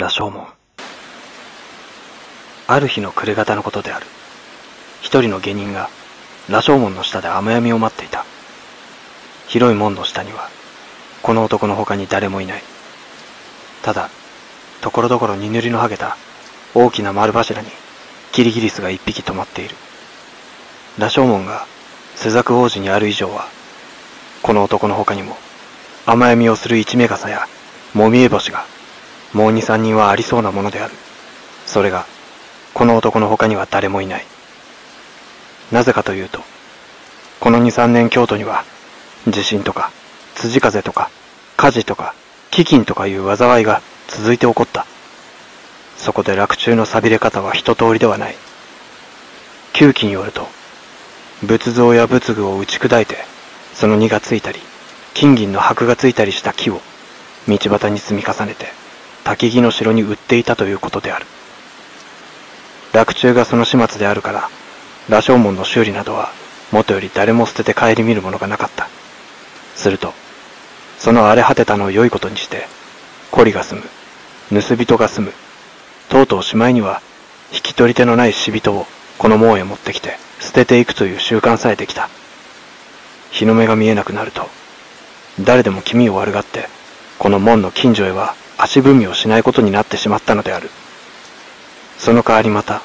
羅生門。ある日の暮れ方のことである。一人の下人が羅生門の下で雨闇を待っていた。広い門の下には、この男の他に誰もいない。ただ、ところどころに塗りの剥げた大きな丸柱にキリギリスが一匹止まっている。羅生門が朱雀王子にある以上は、この男の他にも、雨闇をする一目傘や、もみえ星が、もう二三人はありそうなものである。それが、この男の他には誰もいない。なぜかというと、この二三年京都には、地震とか、辻風とか、火事とか、飢饉とかいう災いが続いて起こった。そこで落中の錆びれ方は一通りではない。旧記によると、仏像や仏具を打ち砕いて、その荷がついたり、金銀の箔がついたりした木を道端に積み重ねて、焚木の城に売っていたということである。落中がその始末であるから、羅生門の修理などは、もとより誰も捨てて顧みるものがなかった。すると、その荒れ果てたのを良いことにして、孤りが住む、盗人が住む、とうとうしまいには、引き取り手のない死人をこの門へ持ってきて捨てていくという習慣さえできた。日の目が見えなくなると、誰でも気味を悪がって、この門の近所へは足踏みをしないことになってしまったのである。その代わりまた、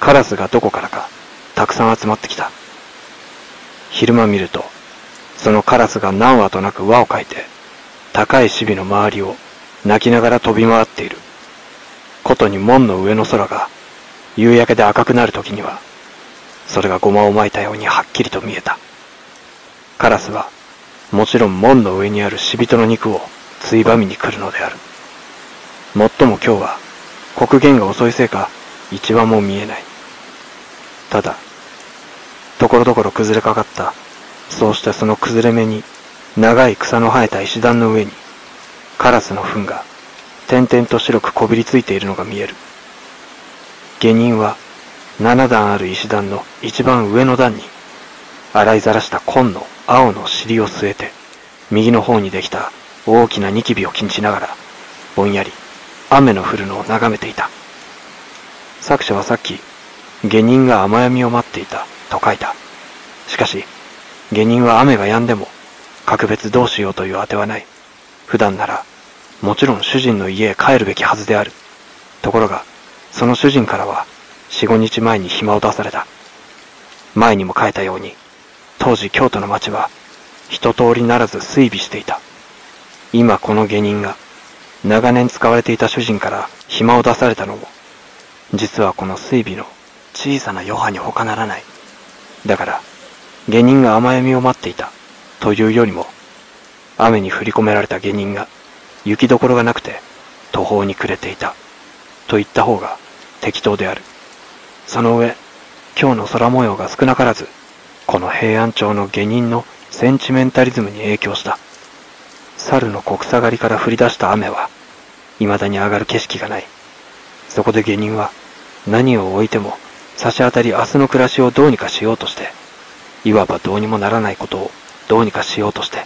カラスがどこからか、たくさん集まってきた。昼間見ると、そのカラスが何羽となく輪をかいて、高いシビの周りを泣きながら飛び回っている。ことに門の上の空が、夕焼けで赤くなる時には、それがゴマを巻いたようにはっきりと見えた。カラスは、もちろん門の上にある死人の肉をついばみに来るのである。もっとも今日は、黒煙が遅いせいか、一番も見えない。ただ、ところどころ崩れかかった、そうしてその崩れ目に、長い草の生えた石段の上に、カラスの糞が、点々と白くこびりついているのが見える。下人は、七段ある石段の一番上の段に、洗いざらした紺の青の尻を据えて、右の方にできた大きなニキビを気にしながら、ぼんやり雨の降るのを眺めていた。作者はさっき、下人が雨闇を待っていたと書いた。しかし、下人は雨が止んでも、格別どうしようというあてはない。普段なら、もちろん主人の家へ帰るべきはずである。ところが、その主人からは、四五日前に暇を出された。前にも書いたように、当時京都の町は、一通りならず追尾していた。今この下人が、長年使われていた主人から暇を出されたのも、実はこの水尾の小さな余波に他ならない。だから、下人が甘闇を待っていた、というよりも、雨に降り込められた下人が、雪どころがなくて、途方に暮れていた、と言った方が適当である。その上、今日の空模様が少なからず、この平安町の下人のセンチメンタリズムに影響した。猿の国下狩りから降り出した雨は、未だに上がる景色がない。そこで下人は、何を置いても、差し当たり明日の暮らしをどうにかしようとして、いわばどうにもならないことをどうにかしようとして、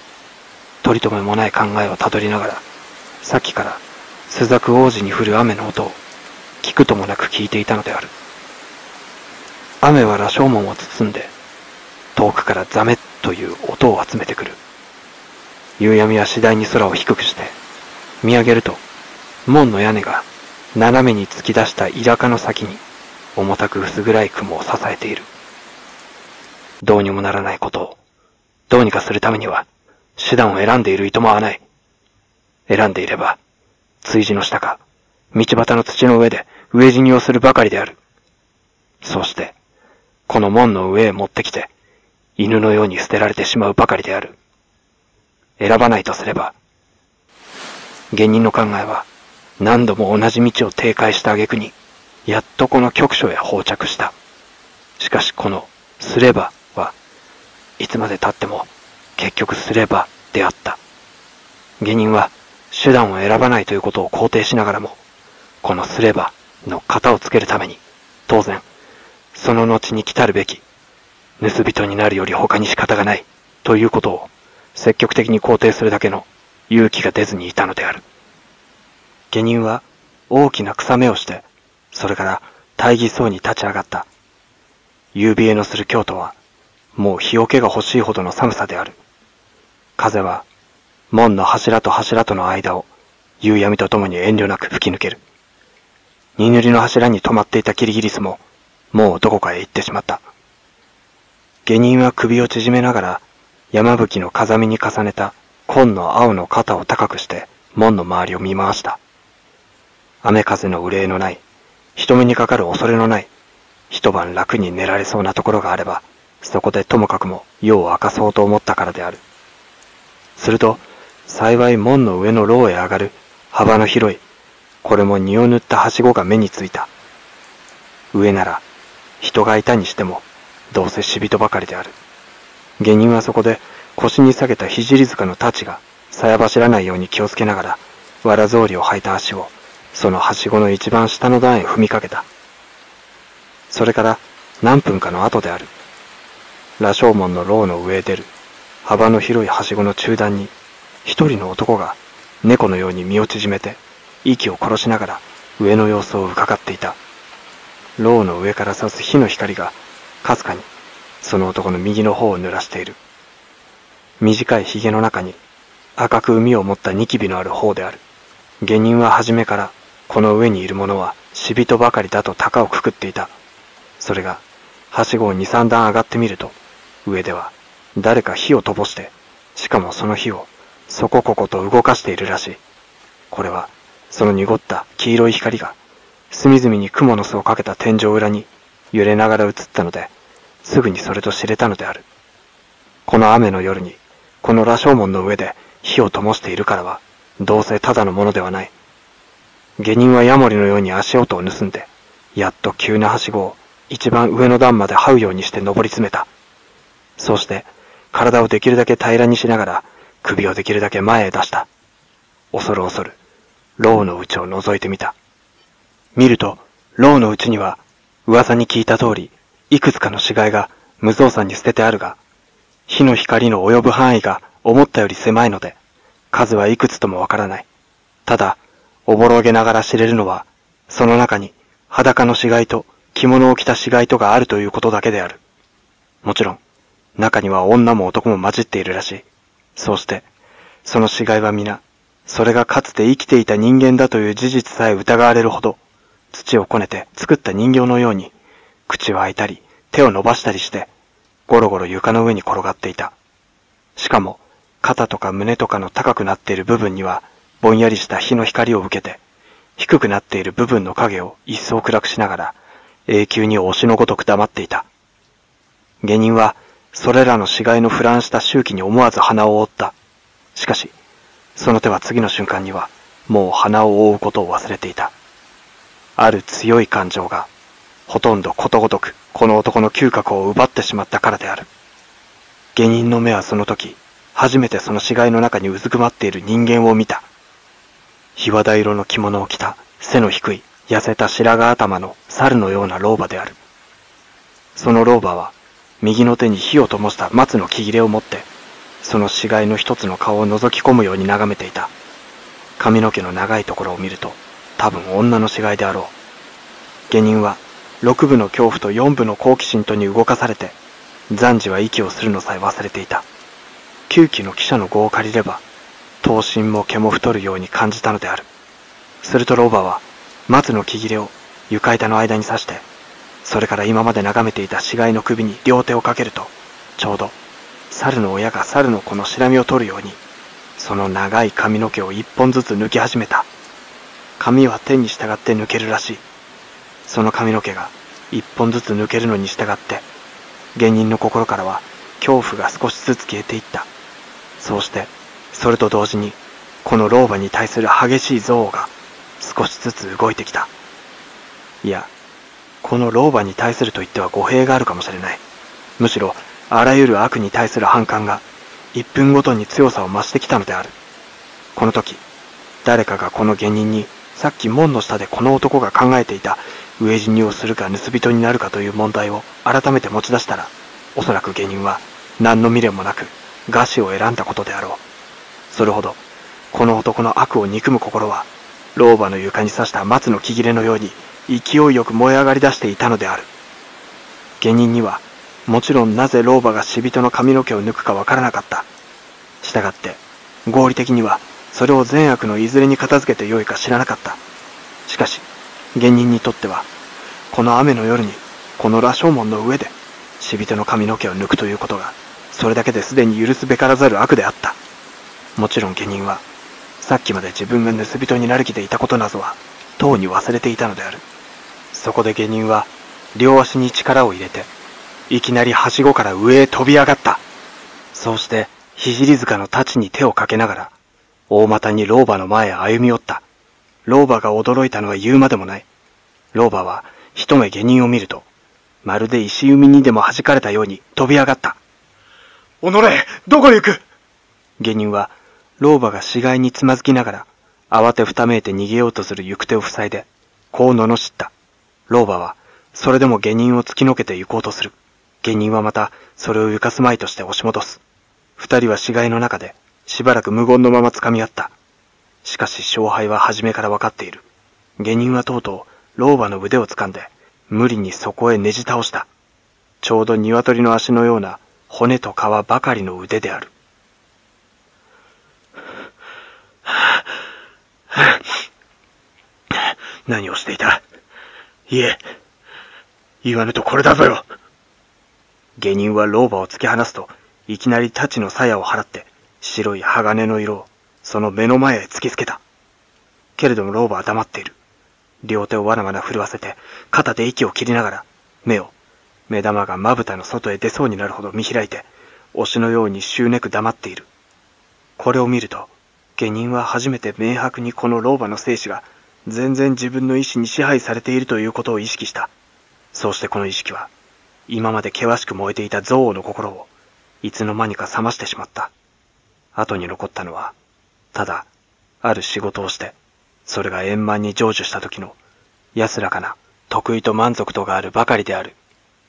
取り留めもない考えをたどりながら、さっきから朱雀王子に降る雨の音を聞くともなく聞いていたのである。雨は羅生門を包んで、遠くからザメッという音を集めてくる。夕闇は次第に空を低くして、見上げると、門の屋根が斜めに突き出したイラカの先に重たく薄暗い雲を支えている。どうにもならないことを、どうにかするためには、手段を選んでいるいともはない。選んでいれば、追事の下か、道端の土の上で飢え死にをするばかりである。そうして、この門の上へ持ってきて、犬のように捨てられてしまうばかりである。選ばないとすれば、芸人の考えは、何度も同じ道を停滞した挙句に、やっとこの局所へ放着した。しかしこの、すればは、いつまで経っても、結局すればであった。芸人は、手段を選ばないということを肯定しながらも、このすればの型をつけるために、当然、その後に来たるべき、盗人になるより他に仕方がない、ということを、積極的に肯定するだけの勇気が出ずにいたのである。下人は、大きな草目をして、それから大義そうに立ち上がった。夕冷えのする京都は、もう日よけが欲しいほどの寒さである。風は、門の柱と柱との間を、夕闇とともに遠慮なく吹き抜ける。荷塗りの柱に止まっていたキリギリスも、もうどこかへ行ってしまった。下人は首を縮めながら、山吹の風見に重ねた紺の青の肩を高くして、門の周りを見回した。雨風の憂いのない、人目にかかる恐れのない、一晩楽に寝られそうなところがあれば、そこでともかくも夜を明かそうと思ったからである。すると、幸い門の上の牢へ上がる幅の広い、これも荷を塗ったはしごが目についた。上なら、人がいたにしても、どうせ死人ばかりである。下人はそこで腰に下げた聖塚の太刀が、さや走らないように気をつけながら、わら草履を履いた足を、そのはしごの一番下の段へ踏みかけた。それから何分かの後である。羅生門の牢の上へ出る、幅の広いはしごの中段に、一人の男が猫のように身を縮めて、息を殺しながら上の様子を伺っていた。牢の上から差す火の光が、かすかに、その男の右の方を濡らしている。短い髭の中に、赤く海を持ったニキビのある方である。下人は初めから、この上にいる者は死人ばかりだと高をくくっていた。それが、はしごを二三段上がってみると、上では、誰か火を飛ばして、しかもその火を、そこここと動かしているらしい。これは、その濁った黄色い光が、隅々に蜘蛛の巣をかけた天井裏に、揺れながら映ったので、すぐにそれと知れたのである。この雨の夜に、この羅生門の上で火を灯しているからは、どうせただのものではない。下人はヤモリのように足音を盗んで、やっと急なはしごを一番上の段まで這うようにして登り詰めた。そうして、体をできるだけ平らにしながら、首をできるだけ前へ出した。恐る恐る、牢の内を覗いてみた。見ると、牢の内には、噂に聞いた通り、いくつかの死骸が無造作に捨ててあるが、火の光の及ぶ範囲が思ったより狭いので、数はいくつともわからない。ただ、おぼろげながら知れるのは、その中に裸の死骸と着物を着た死骸とがあるということだけである。もちろん、中には女も男も混じっているらしい。そうして、その死骸は皆、それがかつて生きていた人間だという事実さえ疑われるほど、土をこねて作った人形のように、口を開いたり、手を伸ばしたりして、ゴロゴロ床の上に転がっていた。しかも、肩とか胸とかの高くなっている部分には、ぼんやりした日の光を受けて、低くなっている部分の影を一層暗くしながら、永久に推しのごとく黙っていた。下人は、それらの死骸の腐乱した周期に思わず鼻を覆った。しかし、その手は次の瞬間には、もう鼻を覆うことを忘れていた。ある強い感情が、ほとんどことごとくこの男の嗅覚を奪ってしまったからである。下人の目はその時、初めてその死骸の中にうずくまっている人間を見た。日和田色の着物を着た背の低い痩せた白髪頭の猿のような老婆である。その老婆は、右の手に火を灯した松の木切れを持って、その死骸の一つの顔を覗き込むように眺めていた。髪の毛の長いところを見ると、多分女の死骸であろう。下人は、六部の恐怖と四部の好奇心とに動かされて、暫時は息をするのさえ忘れていた。旧期の記者の語を借りれば、頭身も毛も太るように感じたのである。すると老婆は、松の木切れを床板の間に刺して、それから今まで眺めていた死骸の首に両手をかけると、ちょうど、猿の親が猿の子のしらみを取るように、その長い髪の毛を一本ずつ抜き始めた。髪は天に従って抜けるらしい。その髪の毛が一本ずつ抜けるのに従って、芸人の心からは恐怖が少しずつ消えていった。そうして、それと同時に、この老婆に対する激しい憎悪が少しずつ動いてきた。いや、この老婆に対すると言っては語弊があるかもしれない。むしろ、あらゆる悪に対する反感が、一分ごとに強さを増してきたのである。この時、誰かがこの下人に、さっき門の下でこの男が考えていた、飢え死にをするか盗人になるかという問題を改めて持ち出したら、おそらく下人は、何の未練もなく、餓死を選んだことであろう。それほど、この男の悪を憎む心は、老婆の床に刺した松の木切れのように勢いよく燃え上がり出していたのである。下人には、もちろんなぜ老婆が死人の髪の毛を抜くかわからなかった。したがって、合理的には、それを善悪のいずれに片付けてよいか知らなかった。しかし、下人にとっては、この雨の夜に、この羅生門の上で、死人の髪の毛を抜くということが、それだけですでに許すべからざる悪であった。もちろん下人は、さっきまで自分が盗人になる気でいたことなどは、とうに忘れていたのである。そこで下人は、両足に力を入れて、いきなりはしごから上へ飛び上がった。そうして、聖塚の太刀に手をかけながら、大股に老婆の前へ歩み寄った。老婆が驚いたのは言うまでもない。老婆は一目下人を見ると、まるで石海にでも弾かれたように飛び上がった。おのれどこへ行く？下人は、老婆が死骸につまずきながら、慌てふためいて逃げようとする行く手を塞いで、こう罵った。老婆は、それでも下人を突きのけて行こうとする。下人はまた、それを浮かすまいとして押し戻す。二人は死骸の中で、しばらく無言のまま掴み合った。しかし勝敗は初めから分かっている。下人はとうとう、老婆の腕を掴んで、無理にそこへねじ倒した。ちょうど鶏の足のような骨と皮ばかりの腕である。何をしていた？いえ、言わぬとこれだぞよ。下人は老婆を突き放すと、いきなり太刀の鞘を払って、白い鋼の色を、その目の前へ突きつけた。けれども老婆は黙っている。両手をわなわな震わせて、肩で息を切りながら、目を、目玉がまぶたの外へ出そうになるほど見開いて、推しのように執念く黙っている。これを見ると、下人は初めて明白にこの老婆の生死が、全然自分の意志に支配されているということを意識した。そうしてこの意識は、今まで険しく燃えていた憎悪の心を、いつの間にか冷ましてしまった。後に残ったのは、ただ、ある仕事をして、それが円満に成就した時の、安らかな、得意と満足度があるばかりである。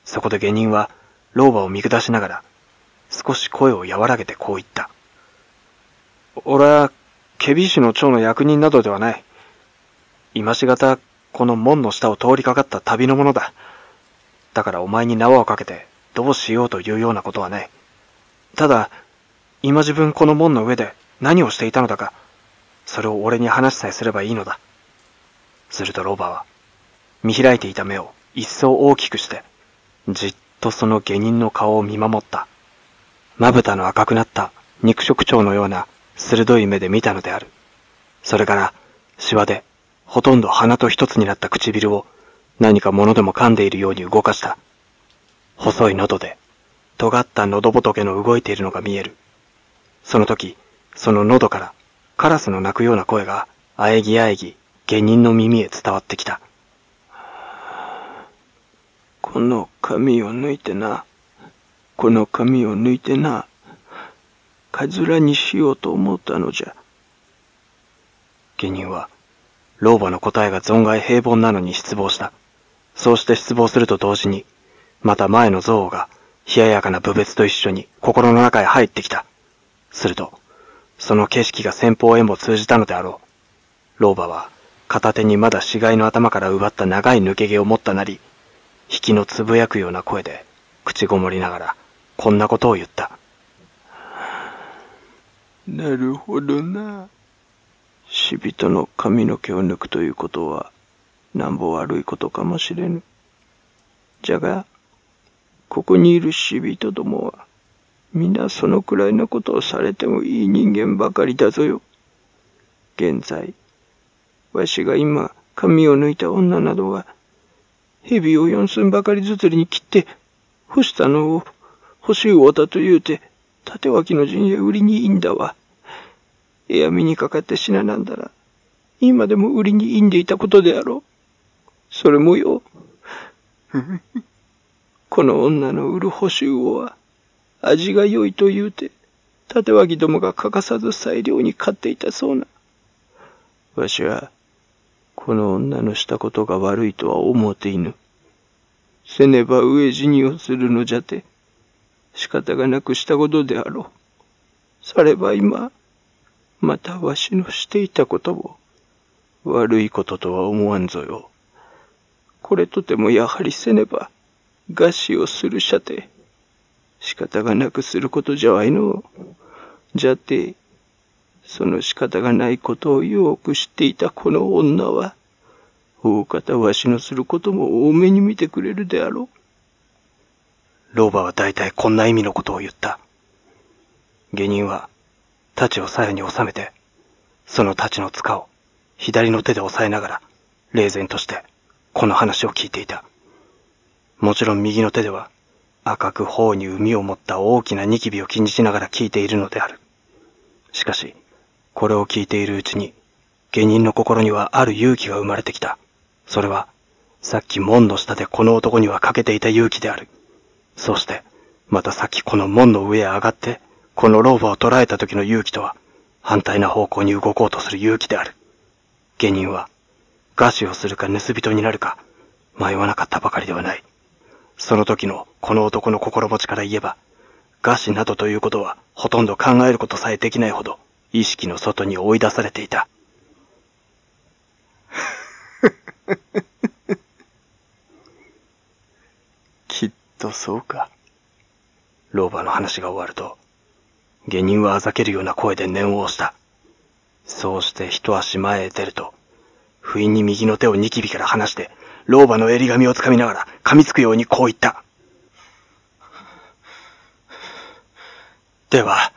そこで下人は、老婆を見下しながら、少し声を和らげてこう言った。俺は、ケビ師の長の役人などではない。今しがた、この門の下を通りかかった旅の者だ。だからお前に縄をかけて、どうしようというようなことはない。ただ、今自分この門の上で何をしていたのだか、それを俺に話さえすればいいのだ。するとロバは、見開いていた目を一層大きくして、じっとその下人の顔を見守った。まぶたの赤くなった肉食鳥のような鋭い目で見たのである。それから、シワで、ほとんど鼻と一つになった唇を、何か物でも噛んでいるように動かした。細い喉で、尖った喉仏の動いているのが見える。その時、その喉から、カラスの鳴くような声が、あえぎあえぎ、下人の耳へ伝わってきた。この髪を抜いてな。この髪を抜いてな。かずらにしようと思ったのじゃ。下人は、老婆の答えが存外平凡なのに失望した。そうして失望すると同時に、また前の憎悪が、冷ややかな部別と一緒に心の中へ入ってきた。すると、その景色が先方へも通じたのであろう。老婆は、片手にまだ死骸の頭から奪った長い抜け毛を持ったなり、引きのつぶやくような声で、口ごもりながら、こんなことを言った。なるほどな。死人の髪の毛を抜くということは、なんぼ悪いことかもしれぬ。じゃが、ここにいる死人どもは、皆そのくらいのことをされてもいい人間ばかりだぞよ。現在、わしが今、髪を抜いた女などは、蛇を四寸ばかりずつりに切って、干したのを、干し魚だと言うて、縦脇の陣へ売りにいいんだわ。エアミにかかって死ななんだら、今でも売りにいんでいたことであろう。それもよ。この女の売る干し魚は、味が良いと言うて、縦脇どもが欠かさず裁量に買っていたそうな。わしは、この女のしたことが悪いとは思うていぬ。せねば飢え死にをするのじゃて、仕方がなくしたことであろう。されば今、またわしのしていたことを、悪いこととは思わんぞよ。これとてもやはりせねば、餓死をする者て、仕方がなくすることじゃわいの。じゃて、その仕方がないことをよく知っていたこの女は、大方わしのすることも多めに見てくれるであろう。老婆は大体こんな意味のことを言った。下人は、太刀を鞘に収めて、その太刀の塚を左の手で押さえながら、冷然として、この話を聞いていた。もちろん右の手では、赤く頬に海を持った大きなニキビを気にしながら聞いているのである。しかし、これを聞いているうちに、下人の心にはある勇気が生まれてきた。それは、さっき門の下でこの男には欠けていた勇気である。そして、またさっきこの門の上へ上がって、この老婆を捕らえた時の勇気とは、反対な方向に動こうとする勇気である。下人は、餓死をするか盗人になるか、迷わなかったばかりではない。その時のこの男の心持ちから言えば、餓死などということはほとんど考えることさえできないほど意識の外に追い出されていた。きっとそうか。老婆の話が終わると、下人はあざけるような声で念を押した。そうして一足前へ出ると、不意に右の手をニキビから離して、老婆の襟髪をつかみながら噛みつくようにこう言った。では、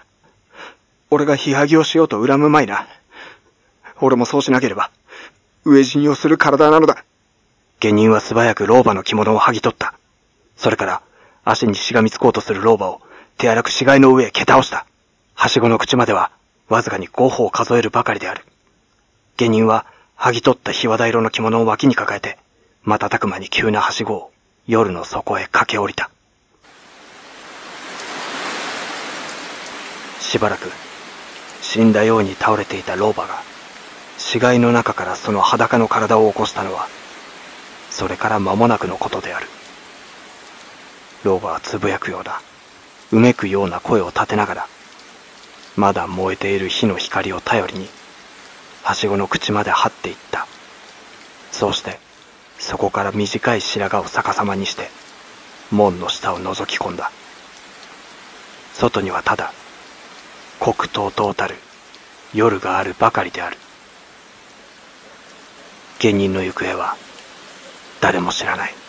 俺が火はぎをしようと恨むまいな。俺もそうしなければ、飢え死にをする体なのだ。下人は素早く老婆の着物を剥ぎ取った。それから、足にしがみつこうとする老婆を手荒く死骸の上へ蹴倒した。はしごの口までは、わずかに五歩を数えるばかりである。下人は、剥ぎ取ったひわだ色の着物を脇に抱えて、瞬く間に急なはしごを夜の底へ駆け下りた。しばらく、死んだように倒れていた老婆が、死骸の中からその裸の体を起こしたのは、それから間もなくのことである。老婆はつぶやくような、うめくような声を立てながら、まだ燃えている火の光を頼りに、はしごの口まで張っていった。そうして、そこから短い白髪を逆さまにして、門の下を覗き込んだ。外にはただ、黒糖とうたる夜があるばかりである。下人の行方は誰も知らない。